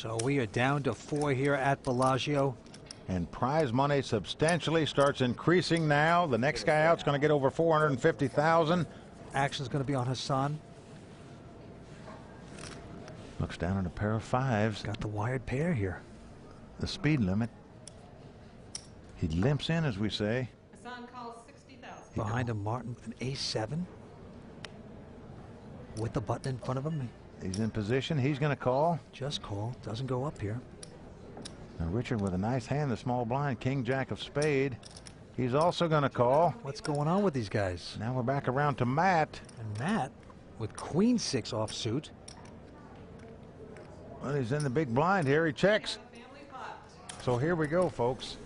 So we are down to four here at Bellagio. And prize money substantially starts increasing now. The next guy out's going to get over 450,000. Action's going to be on Hasan. Looks down at a pair of fives. Got the wired pair here. The speed limit. He limps in, as we say. Hasan calls 60,000. Behind him, Martin with an A7. With the button in front of him. He's in position. He's going to call. Just call. Doesn't go up here. Now Richard with a nice hand, the small blind, King Jack of Spade. He's also going to call. What's going on with these guys? Now we're back around to Matt. And Matt with Queen six offsuit. Well, he's in the big blind here. He checks. So here we go, folks.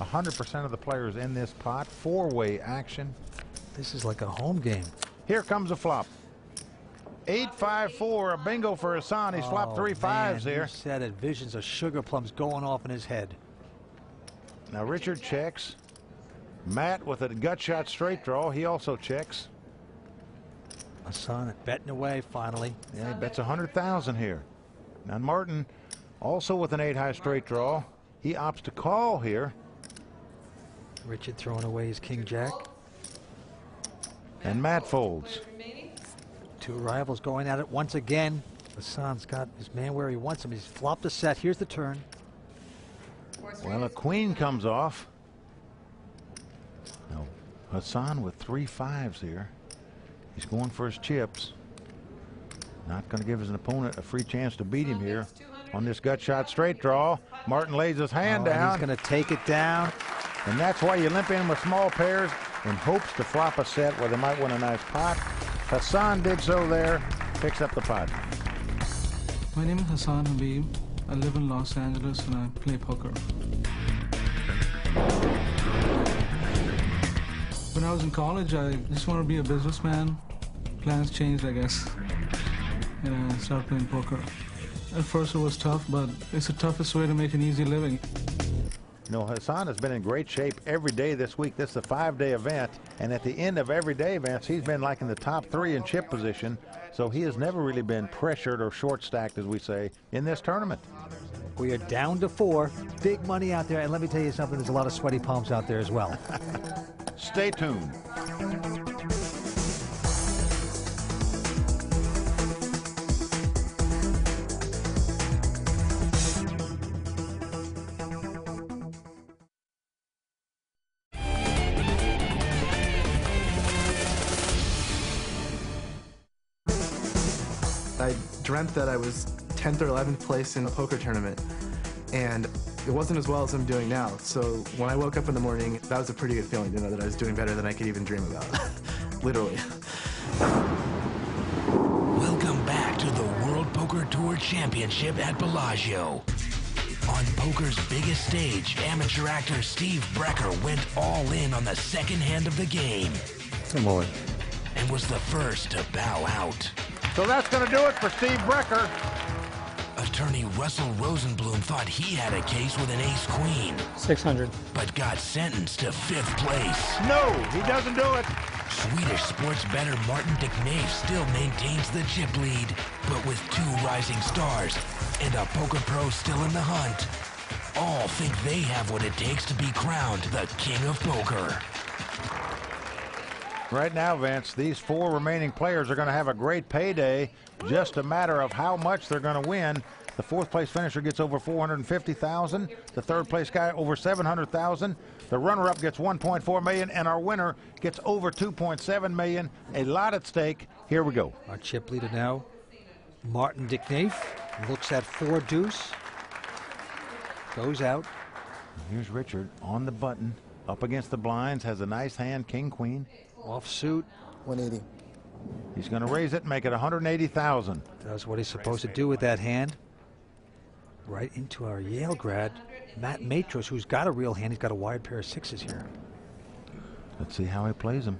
100% of the players in this pot. Four-way action. This is like a home game. Here comes a flop. 8-5-4, a bingo for Hasan. He's flopped Oh, three fives man, here. You said it. Visions of sugar plums going off in his head. Now Richard checks. Matt with a gut shot straight draw. He also checks. Hasan betting away finally. Yeah, he bets 100,000 here. Now Martin also with an eight high straight draw. He opts to call here. Richard throwing away his king jack. And Matt folds. Two rivals going at it once again. Hasan's got his man where he wants him. He's flopped a set. Here's the turn. Well, a queen comes off. Now, Hasan with three fives here. He's going for his chips. Not going to give his opponent a free chance to beat him here on this gut shot straight draw. Martin lays his hand Oh, down, He's going to take it down. and that's why you limp in with small pairs in hopes to flop a set where they might win a nice pot. Hasan did so there, picks up the pot. My name is Hasan Habib. I live in Los Angeles and I play poker. When I was in college, I just wanted to be a businessman. Plans changed, I guess. And I started playing poker. At first, it was tough, but it's the toughest way to make an easy living. You know, Hasan has been in great shape every day this week. This is a five-day event, and at the end of every day events, he's been like in the top three in chip position. So he has never really been pressured or short-stacked, as we say, in this tournament. We are down to four. Big money out there. And let me tell you something, there's a lot of sweaty palms out there as well. Stay tuned. Dreamt that I was 10th or 11th place in a poker tournament, and it wasn't as well as I'm doing now. So when I woke up in the morning, that was a pretty good feeling to know that I was doing better than I could even dream about. Literally. Welcome back to the World Poker Tour Championship at Bellagio. On poker's biggest stage, amateur actor Steve Brecher went all in on the second hand of the game Come on. and was the first to bow out. So that's going to do it for Steve Brecher. Attorney Russell Rosenblum thought he had a case with an ace queen, 600. but got sentenced to fifth place. No, he doesn't do it. Swedish sports bettor Martin de Knijff still maintains the chip lead, but with two rising stars and a poker pro still in the hunt, all think they have what it takes to be crowned the king of poker. Right now, Vince, these four remaining players are going to have a great payday. Just a matter of how much they're going to win. The fourth place finisher gets over 450,000. The third place guy over 700,000. The runner-up gets 1.4 million, and our winner gets over 2.7 million. A lot at stake. Here we go. Our chip leader now, Martin de Knijff, looks at four deuce. Goes out. Here's Richard on the button, up against the blinds, has a nice hand, king queen. Offsuit. 180. He's going to raise it, and make it 180,000. Does what he's supposed to do with that hand. Right into our Yale grad, Matt Matros, who's got a real hand. He's got a wired pair of sixes here. Let's see how he plays them.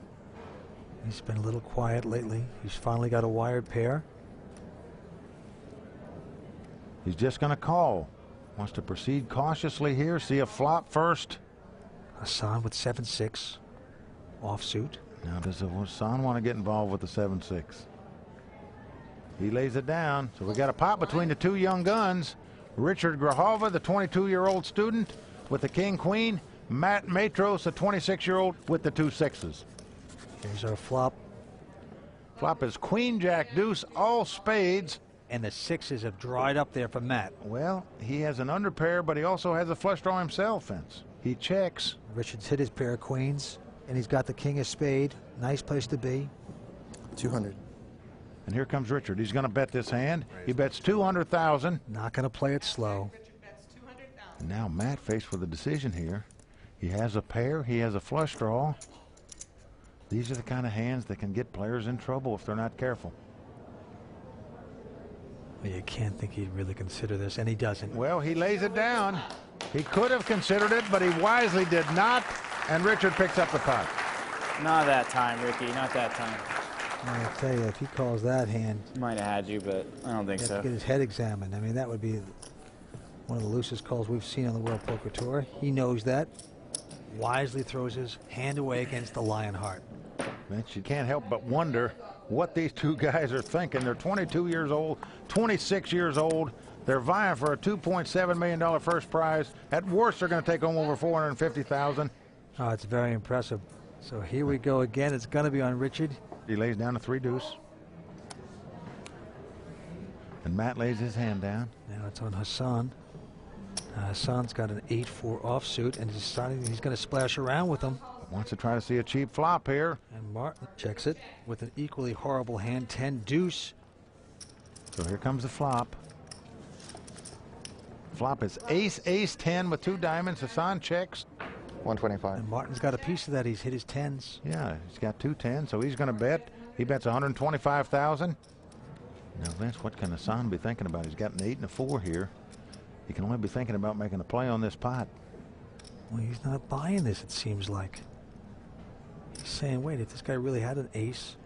He's been a little quiet lately. He's finally got a wired pair. He's just going to call. Wants to proceed cautiously here. See a flop first. Hasan with 7-6. Offsuit. Now, does Hasan want to get involved with the 7-6? He lays it down. So we got a pot between the two young guns. Richard Grijalva, the 22-year-old student with the king queen. Matt Matros, the 26-year-old with the two sixes. Here's our flop. Flop is queen, jack, deuce, all spades. And the sixes have dried up there for Matt. Well, he has an underpair, but he also has a flush draw himself, Vince. He checks. Richard's hit his pair of queens, and he's got the king of spade. Nice place to be. 200. And here comes Richard. He's going to bet this hand. He bets 200,000. Not going to play it slow. Richard bets 200,000. And now Matt faced with a decision here. He has a pair. He has a flush draw. These are the kind of hands that can get players in trouble if they're not careful. Well, you can't think he'd really consider this, and he doesn't. Well, he lays it down. He could have considered it, but he wisely did not. And Richard picks up the pot. Not that time, Ricky. Not that time. I'll tell you, if he calls that hand, Might have had you, but I don't think he has so. to get his head examined. I mean, that would be one of the loosest calls we've seen on the World Poker Tour. He knows that. Wisely throws his hand away against the lion heart. Vince, you can't help but wonder what these two guys are thinking. They're 22 years old, 26 years old. They're vying for a 2.7 million dollar first prize. At worst, they're going to take home over 450,000. Oh, it's very impressive. So here we go again. It's going to be on Richard. He lays down a three deuce, and Matt lays his hand down. Now it's on Hasan. Uh, Hasan's got an 8-4 offsuit, and he's deciding he's going to splash around with him. Wants to try to see a cheap flop here. And Martin checks it with an equally horrible hand, 10 deuce. So here comes the flop. Flop is ace, ace, 10 with two diamonds. Hasan checks. 125. And Martin's got a piece of that. He's hit his tens. Yeah, he's got two tens, so he's going to bet. He bets 125,000. Now, Vince, what can Hasan be thinking about? He's got an eight and a four here. He can only be thinking about making a play on this pot. Well, he's not buying this, it seems like. He's saying, wait, if this guy really had an ace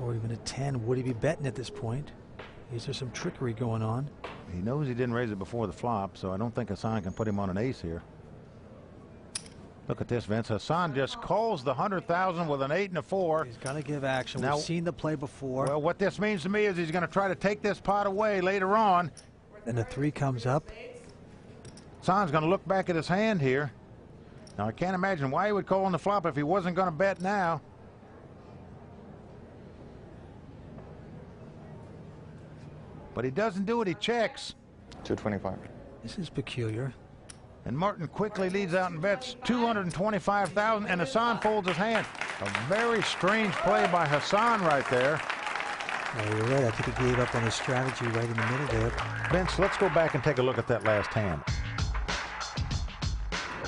or even a 10, would he be betting at this point? Is there some trickery going on? He knows he didn't raise it before the flop, so I don't think Hasan can put him on an ace here. Look at this, Vince. Hasan just calls the 100,000 with an eight and a four. He's going to give action. Now- We've seen the play before. Well, what this means to me is he's going to try to take this pot away later on. and the three comes up. Hasan's going to look back at his hand here. Now, I can't imagine why he would call on the flop if he wasn't going to bet now. But he doesn't do it. He checks. 225. This is peculiar. And Martin quickly leads out and bets 225,000 and Hasan folds his hand. A very strange play by Hasan right there. Oh, you're right. I think he gave up on his strategy right in the middle there. Vince, let's go back and take a look at that last hand.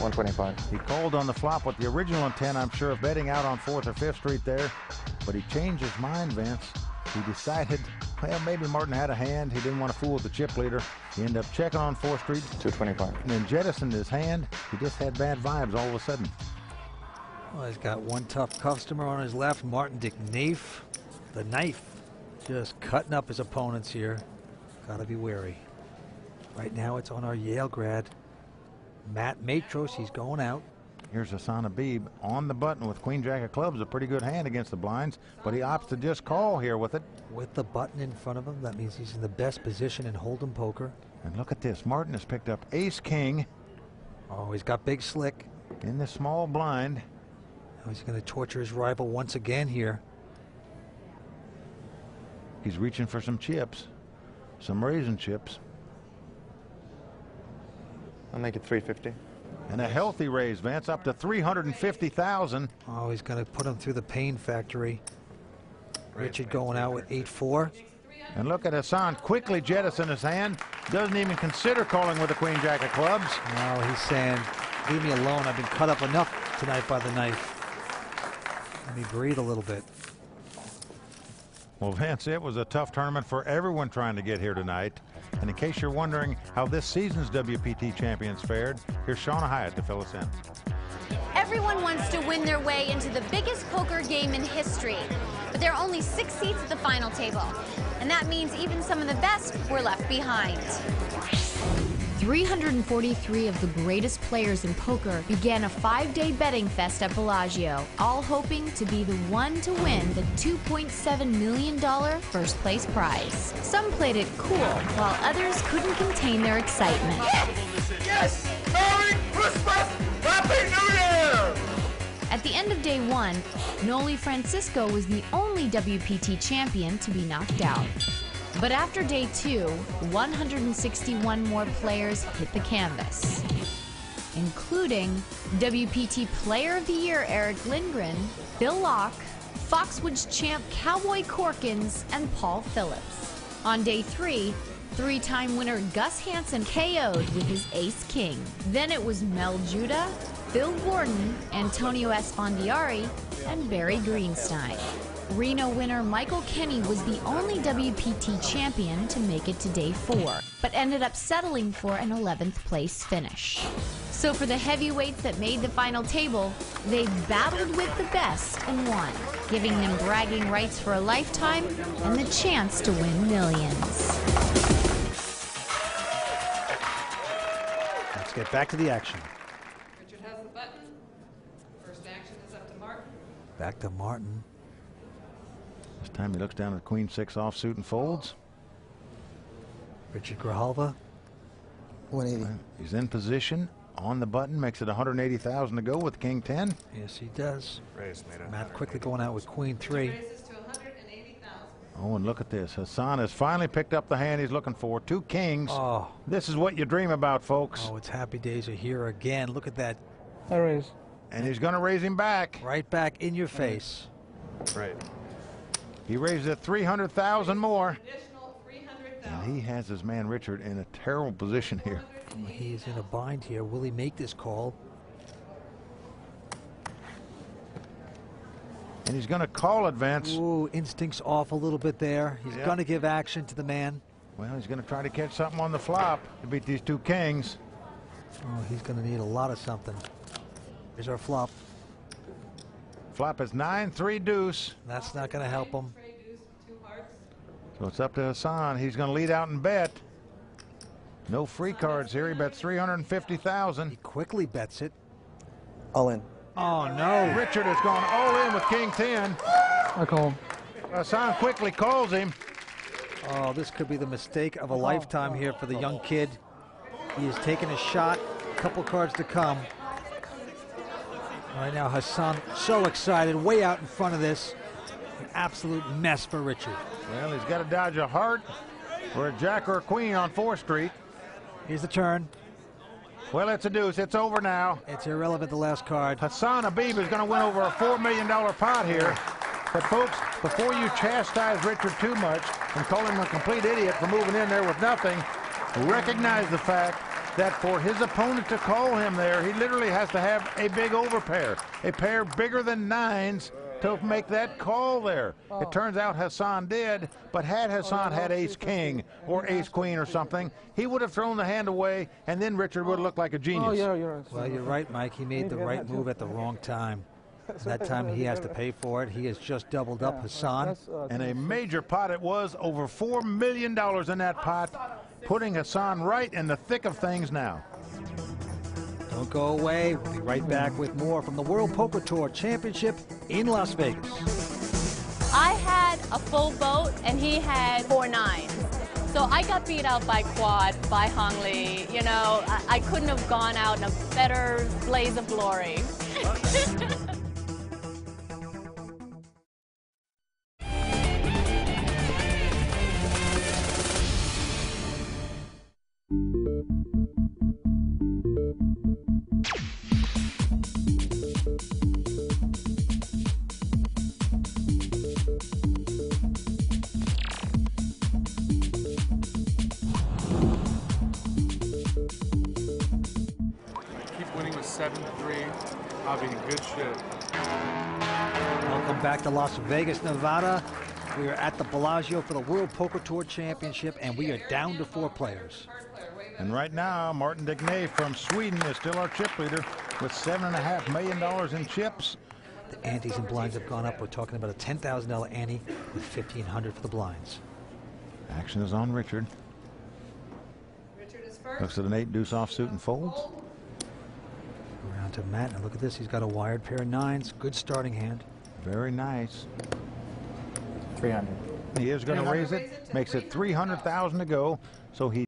125. He called on the flop with the original intent, I'm sure, of betting out on 4th or 5th Street there. But he changed his mind, Vince. He decided, well, maybe Martin had a hand. He didn't want to fool with the chip leader. He ended up checking on 4th Street 225. and then jettisoned his hand. He just had bad vibes all of a sudden. Well, he's got one tough customer on his left, Martin de Knijff. The knife just cutting up his opponents here. Got to be wary. Right now it's on our Yale grad. Matt Matros, he's going out. Here's Hasan Habib on the button with Queen Jack of Clubs, a pretty good hand against the blinds, but he opts to just call here with it. With the button in front of him, that means he's in the best position in Hold'em poker. And look at this. Martin has picked up Ace King Oh, he's got big slick. in the small blind. Now he's going to torture his rival once again here. He's reaching for some chips, some raisin chips, I'll make it 350. And a healthy raise, Vance, up to 350,000. Oh, he's going to put him through the pain factory. Richard going out with 8-4. And look at Hasan quickly jettison his hand. Doesn't even consider calling with the Queen Jack of Clubs. Now he's saying, leave me alone. I've been cut up enough tonight by the knife. Let me breathe a little bit. Well, Vince, it was a tough tournament for everyone trying to get here tonight. And in case you're wondering how this season's WPT champions fared, here's Shana Hiatt to fill us in. Everyone wants to win their way into the biggest poker game in history. But there are only six seats at the final table. And that means even some of the best were left behind. 343 of the greatest players in poker began a five day betting fest at Bellagio, all hoping to be the one to win the $2.7 million first place prize. Some played it cool, while others couldn't contain their excitement. Yes! Merry Christmas! Happy New Year! At the end of day one, Noli Francisco was the only WPT champion to be knocked out. But after day two, 161 more players hit the canvas, including WPT Player of the Year Erick Lindgren, Bill Locke, Foxwoods champ Cowboy Corkins, and Paul Phillips. On day three, three time winner Gus Hansen KO'd with his ace king. Then it was Mel Judah, Bill Gordon, Antonio Esfandiari, and Barry Greenstein. Reno winner Michael Kinney was the only WPT champion to make it to day four, but ended up settling for an 11th place finish. So for the heavyweights that made the final table, they battled with the best and won, giving them bragging rights for a lifetime and the chance to win millions. Let's get back to the action. Richard has the button. First action is up to Martin. Back to Martin. This time he looks down at the queen six offsuit and folds. Richard Grijalva. 180. He's in position on the button, makes it 180,000 to go with king 10. Yes, he does. Raise made. Matt quickly going out with queen three. Raises to 180,000. Oh, and look at this. Hasan has finally picked up the hand he's looking for. Two kings. Oh, This is what you dream about, folks. oh, it's happy days are here again. Look at that. I raise. And he's going to raise him back. Right back in your face. Right. He raises it 300,000 more. Additional And he has his man Richard in a terrible position here. He's in a bind here. Will he make this call? And he's going to call advance. Ooh, instincts off a little bit there. He's Yeah. going to give action to the man. Well, he's going to try to catch something on the flop to beat these two kings. Oh, he's going to need a lot of something. Here's our flop. Flop is 9-3 deuce. That's not going to help him. Trey deuce, two hearts. So it's up to Hasan. He's going to lead out and bet. No free cards here. He bets 350,000. He quickly bets it. All in. Oh, no. Richard has gone all in with king 10. I call. him. Hasan quickly calls him. Oh, this could be the mistake of a lifetime here for the young kid. He has taken a shot. A Couple cards to come. Right now, Hasan so excited, way out in front of this. An absolute mess for Richard. Well, he's got to dodge a heart or a jack or a queen on 4th Street. Here's the turn. Well, it's a deuce. It's over now. It's irrelevant, the last card. Hasan Habib is going to win over a $4 million pot here. But, folks, before you chastise Richard too much and call him a complete idiot for moving in there with nothing, recognize the fact that for his opponent to call him there, he literally has to have a big overpair, a pair bigger than nines to make that call there. It turns out Hasan did, but had Hasan had ace king or ace queen or something, he would have thrown the hand away, and then Richard would have looked like a genius. Oh, yeah, you're right. Well, you're right, Mike. He made the right move at the wrong time. And that time he has to pay for it. He has just doubled up Hasan. Uh, And a major pot it was, over $4 million in that pot, putting Hasan right in the thick of things now. Don't go away. We'll be right back with more from the World Poker Tour Championship in Las Vegas. I had a full boat and he had four nines. So I got beat out by quad, by Hong Lee. You know, I, I couldn't have gone out in a better blaze of glory. I'll be in good shape. Welcome back to Las Vegas, Nevada. We are at the Bellagio for the World Poker Tour Championship, and we are down to four players. And right now, Martin de Knijff from Sweden is still our chip leader with $7.5 million in chips. The antes and blinds have gone up. We're talking about a $10,000 ante with 1500 for the blinds. Action is on Richard. Richard is first. Looks at an eight deuce offsuit and folds. Around to Matt. Now look at this. He's got a wired pair of nines. Good starting hand. Very nice. 300. He is going to raise it. Makes it 300,000 to go. So he